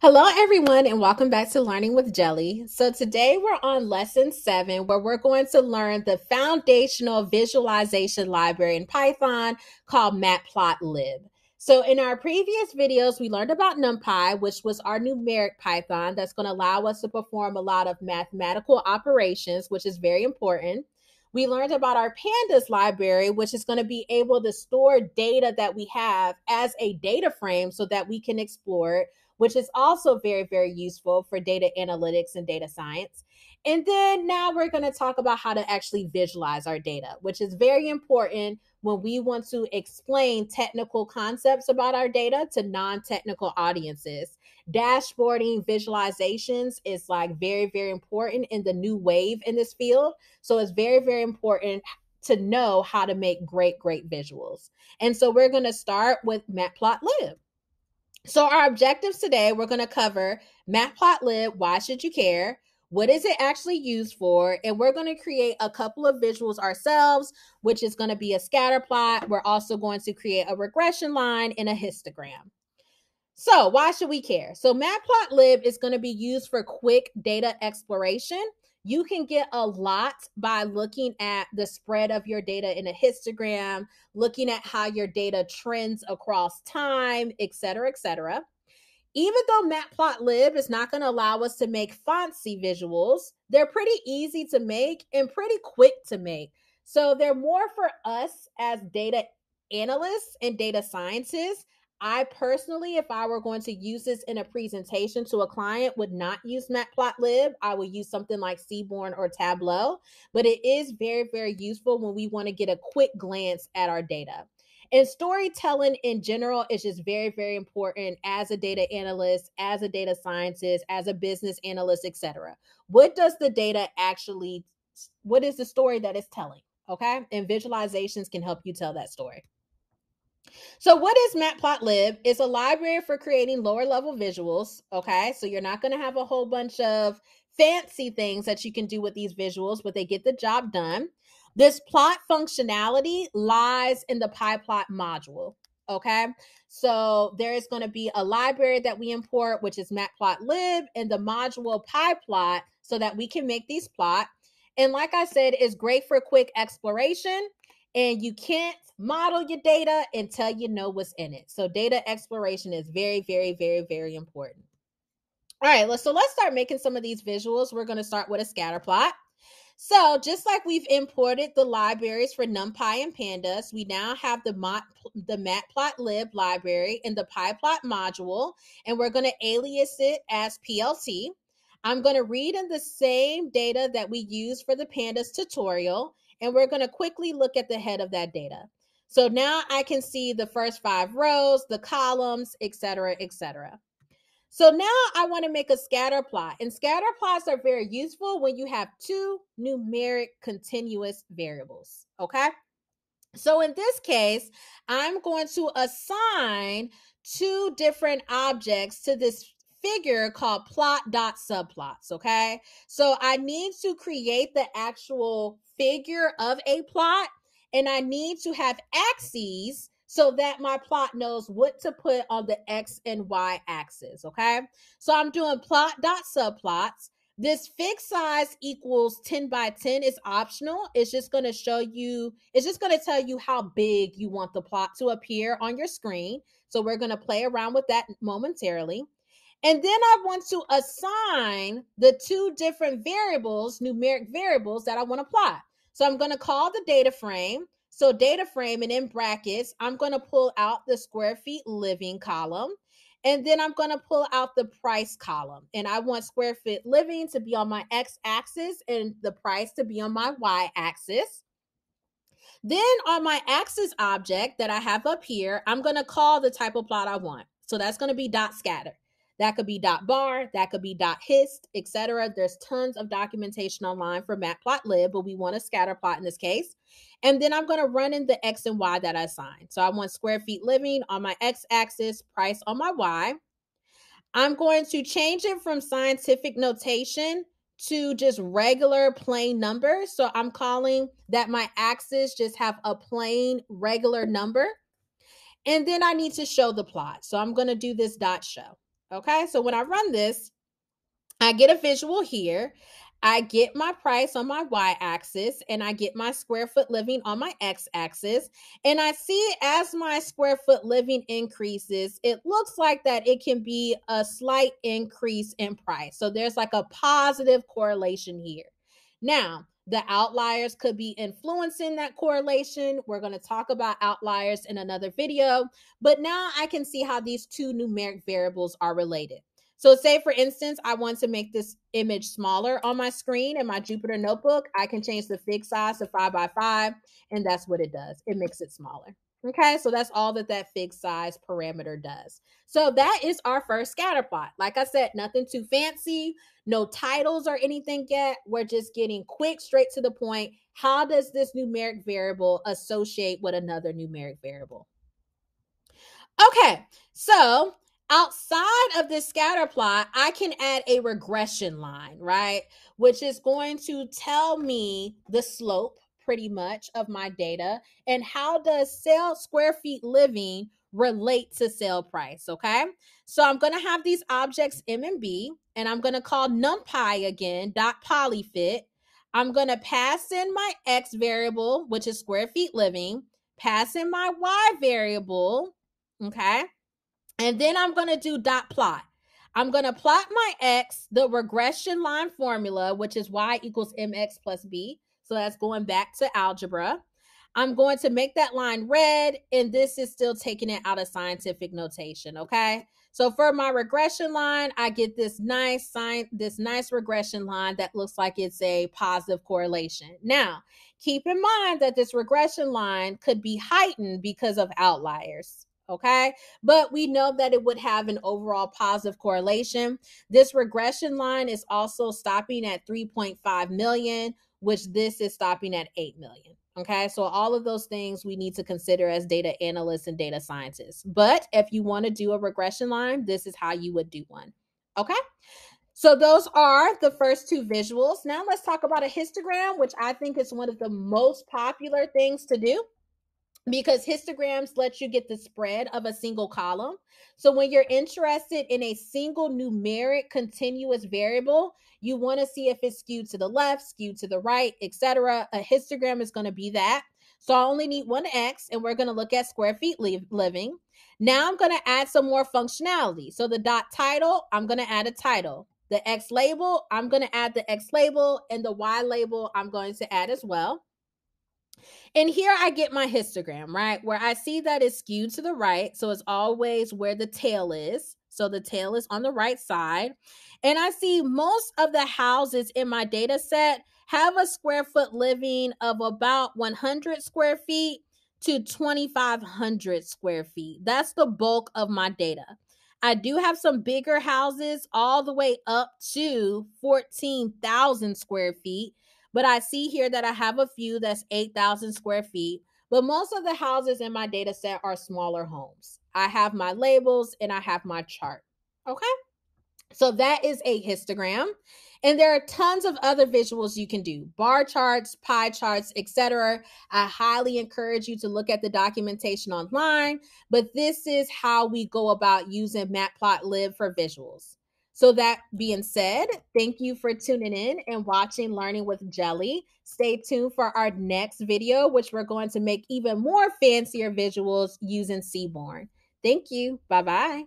Hello, everyone, and welcome back to Learning with Jelly. So, today we're on lesson seven, where we're going to learn the foundational visualization library in Python called Matplotlib. So, in our previous videos, we learned about NumPy, which was our numeric Python that's going to allow us to perform a lot of mathematical operations, which is very important. We learned about our pandas library, which is going to be able to store data that we have as a data frame so that we can explore it which is also very, very useful for data analytics and data science. And then now we're going to talk about how to actually visualize our data, which is very important when we want to explain technical concepts about our data to non technical audiences. Dashboarding visualizations is like very, very important in the new wave in this field. So it's very, very important to know how to make great, great visuals. And so we're going to start with Matplotlib. So, our objectives today, we're going to cover Matplotlib. Why should you care? What is it actually used for? And we're going to create a couple of visuals ourselves, which is going to be a scatter plot. We're also going to create a regression line and a histogram. So, why should we care? So, Matplotlib is going to be used for quick data exploration. You can get a lot by looking at the spread of your data in a histogram, looking at how your data trends across time, et cetera, et cetera. Even though Matplotlib is not going to allow us to make fancy visuals, they're pretty easy to make and pretty quick to make. So they're more for us as data analysts and data scientists I personally, if I were going to use this in a presentation to a client, would not use Matplotlib. I would use something like Seaborn or Tableau, but it is very, very useful when we want to get a quick glance at our data. And storytelling in general is just very, very important as a data analyst, as a data scientist, as a business analyst, etc. What does the data actually, what is the story that it's telling? Okay. And visualizations can help you tell that story. So, what is Matplotlib? It's a library for creating lower level visuals. Okay, so you're not going to have a whole bunch of fancy things that you can do with these visuals, but they get the job done. This plot functionality lies in the PyPlot module. Okay, so there is going to be a library that we import, which is Matplotlib, and the module PyPlot, so that we can make these plot. And like I said, it's great for quick exploration and you can't model your data until you know what's in it. So data exploration is very, very, very, very important. All right, so let's start making some of these visuals. We're going to start with a scatter plot. So just like we've imported the libraries for NumPy and Pandas, we now have the Mot, the Matplotlib library in the PyPlot module, and we're going to alias it as PLT. I'm going to read in the same data that we used for the Pandas tutorial, and we're going to quickly look at the head of that data. So now I can see the first five rows, the columns, etc., etc. So now I want to make a scatter plot. And scatter plots are very useful when you have two numeric continuous variables. Okay. So in this case, I'm going to assign two different objects to this figure called plot dot subplots. Okay. So I need to create the actual figure of a plot and I need to have axes so that my plot knows what to put on the X and Y axis. Okay. So I'm doing plot dot subplots. This fig size equals 10 by 10 is optional. It's just going to show you, it's just going to tell you how big you want the plot to appear on your screen. So we're going to play around with that momentarily. And then I want to assign the two different variables, numeric variables that I want to plot. So I'm going to call the data frame. So data frame and in brackets, I'm going to pull out the square feet living column. And then I'm going to pull out the price column. And I want square feet living to be on my x axis and the price to be on my y axis. Then on my axis object that I have up here, I'm going to call the type of plot I want. So that's going to be dot scatter. That could be dot bar, that could be dot hist, etc. There's tons of documentation online for matplotlib, but we want a scatter plot in this case. And then I'm going to run in the X and Y that I assigned. So I want square feet living on my X axis, price on my Y. I'm going to change it from scientific notation to just regular plain numbers. So I'm calling that my axis just have a plain regular number. And then I need to show the plot. So I'm going to do this dot show. Okay, so when I run this, I get a visual here. I get my price on my y axis and I get my square foot living on my x axis. And I see as my square foot living increases, it looks like that it can be a slight increase in price. So there's like a positive correlation here. Now, the outliers could be influencing that correlation. We're going to talk about outliers in another video, but now I can see how these two numeric variables are related. So say for instance, I want to make this image smaller on my screen in my Jupyter notebook. I can change the fig size to five by five, and that's what it does. It makes it smaller. Okay, so that's all that that fig size parameter does. So that is our first scatter plot. Like I said, nothing too fancy, no titles or anything yet. We're just getting quick, straight to the point. How does this numeric variable associate with another numeric variable? Okay, so outside of this scatter plot, I can add a regression line, right? Which is going to tell me the slope pretty much of my data and how does sale square feet living relate to sale price, okay? So I'm going to have these objects M and B and I'm going to call numpy again dot polyfit. I'm going to pass in my X variable, which is square feet living, pass in my Y variable, okay? And then I'm going to do dot plot. I'm going to plot my X, the regression line formula, which is Y equals MX plus B. So that's going back to algebra. I'm going to make that line red, and this is still taking it out of scientific notation, okay? So for my regression line, I get this nice sign, this nice regression line that looks like it's a positive correlation. Now, keep in mind that this regression line could be heightened because of outliers okay? But we know that it would have an overall positive correlation. This regression line is also stopping at 3.5 million, which this is stopping at 8 million. Okay, so all of those things we need to consider as data analysts and data scientists. But if you want to do a regression line, this is how you would do one. Okay, so those are the first two visuals. Now let's talk about a histogram, which I think is one of the most popular things to do because histograms let you get the spread of a single column. So when you're interested in a single numeric continuous variable, you want to see if it's skewed to the left, skewed to the right, etc. A histogram is going to be that. So I only need one X and we're going to look at square feet living. Now I'm going to add some more functionality. So the dot title, I'm going to add a title. The X label, I'm going to add the X label and the Y label, I'm going to add as well. And here I get my histogram, right? Where I see that it's skewed to the right. So it's always where the tail is. So the tail is on the right side. And I see most of the houses in my data set have a square foot living of about 100 square feet to 2,500 square feet. That's the bulk of my data. I do have some bigger houses all the way up to 14,000 square feet. But I see here that I have a few that's 8,000 square feet. But most of the houses in my data set are smaller homes. I have my labels and I have my chart. Okay. So that is a histogram. And there are tons of other visuals you can do bar charts, pie charts, etc. I highly encourage you to look at the documentation online, but this is how we go about using Matplotlib for visuals. So, that being said, thank you for tuning in and watching Learning with Jelly. Stay tuned for our next video, which we're going to make even more fancier visuals using Seaborn. Thank you. Bye bye.